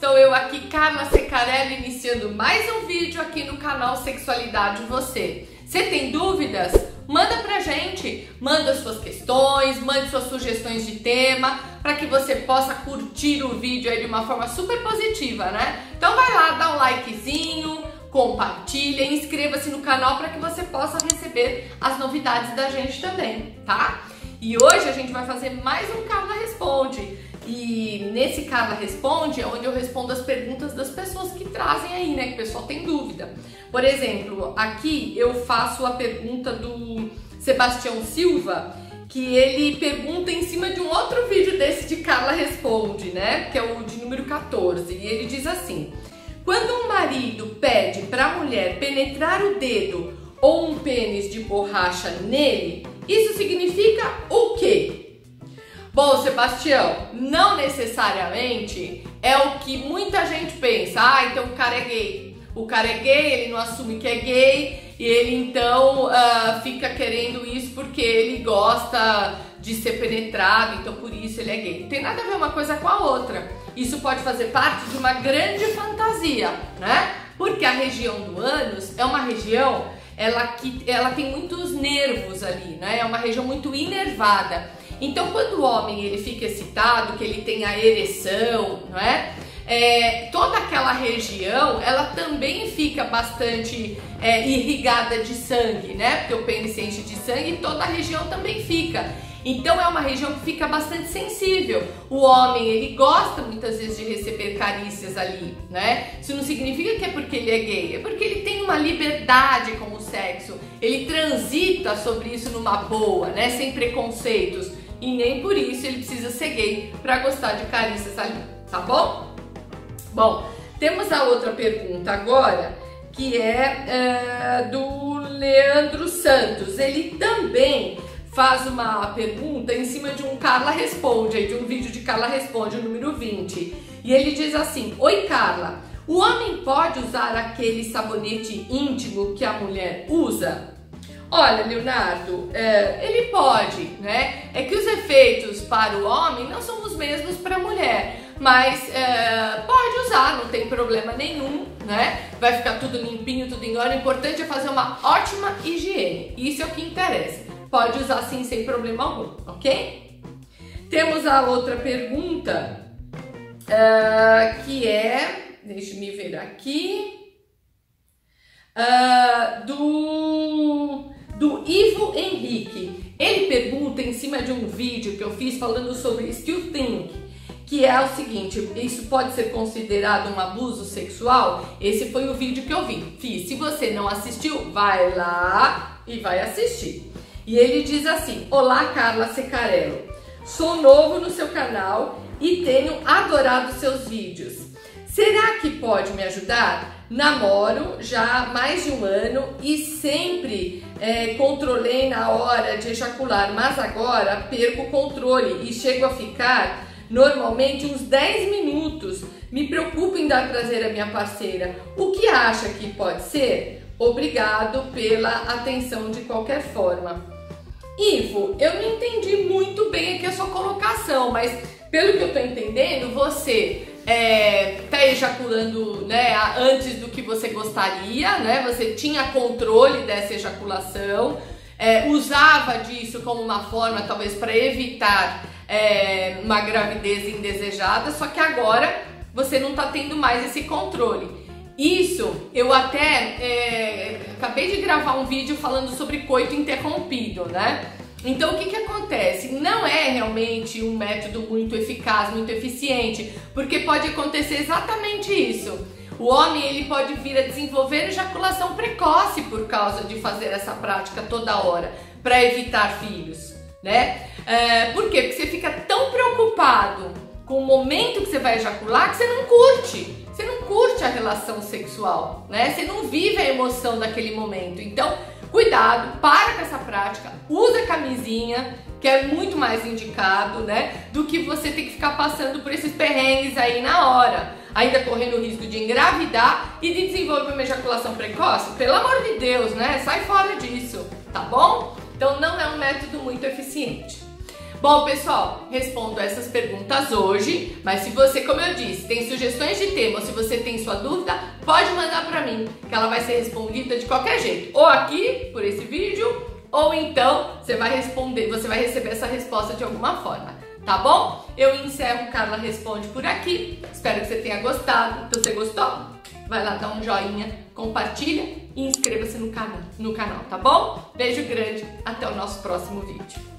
Estou eu aqui, Carla Secarelli, iniciando mais um vídeo aqui no canal Sexualidade Você. Você tem dúvidas? Manda pra gente, manda suas questões, mande suas sugestões de tema, para que você possa curtir o vídeo de uma forma super positiva, né? Então vai lá, dá um likezinho, compartilha, inscreva-se no canal para que você possa receber as novidades da gente também, tá? E hoje a gente vai fazer mais um Carla Responde. E nesse Carla Responde é onde eu respondo as perguntas das pessoas que trazem aí, né? Que o pessoal tem dúvida. Por exemplo, aqui eu faço a pergunta do Sebastião Silva, que ele pergunta em cima de um outro vídeo desse de Carla Responde, né? Que é o de número 14. E ele diz assim: Quando um marido pede para a mulher penetrar o dedo ou um pênis de borracha nele, isso significa o quê? Bom, Sebastião, não necessariamente é o que muita gente pensa. Ah, então o cara é gay. O cara é gay, ele não assume que é gay e ele então uh, fica querendo isso porque ele gosta de ser penetrado, então por isso ele é gay. Não tem nada a ver uma coisa com a outra. Isso pode fazer parte de uma grande fantasia, né? Porque a região do ânus é uma região ela, que, ela tem muitos nervos ali, né? É uma região muito inervada. Então, quando o homem ele fica excitado, que ele tem a ereção, não é? é toda aquela região, ela também fica bastante é, irrigada de sangue, né? Porque o pênis enche de sangue e toda a região também fica. Então é uma região que fica bastante sensível. O homem, ele gosta muitas vezes de receber carícias ali, né? Isso não significa que é porque ele é gay, é porque ele tem uma liberdade com o sexo. Ele transita sobre isso numa boa, né? Sem preconceitos e nem por isso ele precisa ser gay para gostar de carícias ali, tá bom? Bom, temos a outra pergunta agora, que é, é do Leandro Santos. Ele também faz uma pergunta em cima de um Carla Responde, de um vídeo de Carla Responde, o número 20. E ele diz assim: Oi Carla, o homem pode usar aquele sabonete íntimo que a mulher usa? Olha, Leonardo, é, ele pode, né? É que os efeitos para o homem não são os mesmos para a mulher, mas é, pode usar, não tem problema nenhum, né? Vai ficar tudo limpinho, tudo em ordem. O importante é fazer uma ótima higiene. Isso é o que interessa. Pode usar sim sem problema algum, ok? Temos a outra pergunta uh, que é, deixa me ver aqui, uh, do do Ivo Henrique. Ele pergunta em cima de um vídeo que eu fiz falando sobre Still Think, que é o seguinte: isso pode ser considerado um abuso sexual? Esse foi o vídeo que eu vi. Fiz. Se você não assistiu, vai lá e vai assistir. E ele diz assim: Olá, Carla Secarello. Sou novo no seu canal e tenho adorado seus vídeos. Será que pode me ajudar? Namoro já há mais de um ano e sempre é, controlei na hora de ejacular, mas agora perco o controle e chego a ficar normalmente uns 10 minutos. Me preocupo em dar prazer à minha parceira. O que acha que pode ser? Obrigado pela atenção de qualquer forma. Ivo, eu não entendi muito bem aqui a sua colocação, mas pelo que eu tô entendendo, você é, tá ejaculando né, antes do que você gostaria, né? Você tinha controle dessa ejaculação, é, usava disso como uma forma talvez para evitar é, uma gravidez indesejada, só que agora você não tá tendo mais esse controle. Isso eu até é, acabei de gravar um vídeo falando sobre coito interrompido, né? Então o que, que acontece? Não é realmente um método muito eficaz, muito eficiente, porque pode acontecer exatamente isso. O homem ele pode vir a desenvolver ejaculação precoce por causa de fazer essa prática toda hora para evitar filhos, né? É, por quê? Porque você fica tão preocupado com o momento que você vai ejacular que você não curte. Você não curte a relação sexual, né? Você não vive a emoção daquele momento. Então, Cuidado, para com essa prática, usa camisinha, que é muito mais indicado, né? Do que você ter que ficar passando por esses perrengues aí na hora, ainda correndo o risco de engravidar e de desenvolver uma ejaculação precoce. Pelo amor de Deus, né? Sai fora disso, tá bom? Então não é um método muito eficiente. Bom, pessoal, respondo essas perguntas hoje, mas se você, como eu disse, tem sugestões de tema ou se você tem sua dúvida, pode mandar para mim, que ela vai ser respondida de qualquer jeito, ou aqui por esse vídeo, ou então você vai responder, você vai receber essa resposta de alguma forma, tá bom? Eu encerro Carla Responde por aqui. Espero que você tenha gostado. Se você gostou, vai lá dar um joinha, compartilha e inscreva-se no canal, no canal, tá bom? Beijo grande, até o nosso próximo vídeo.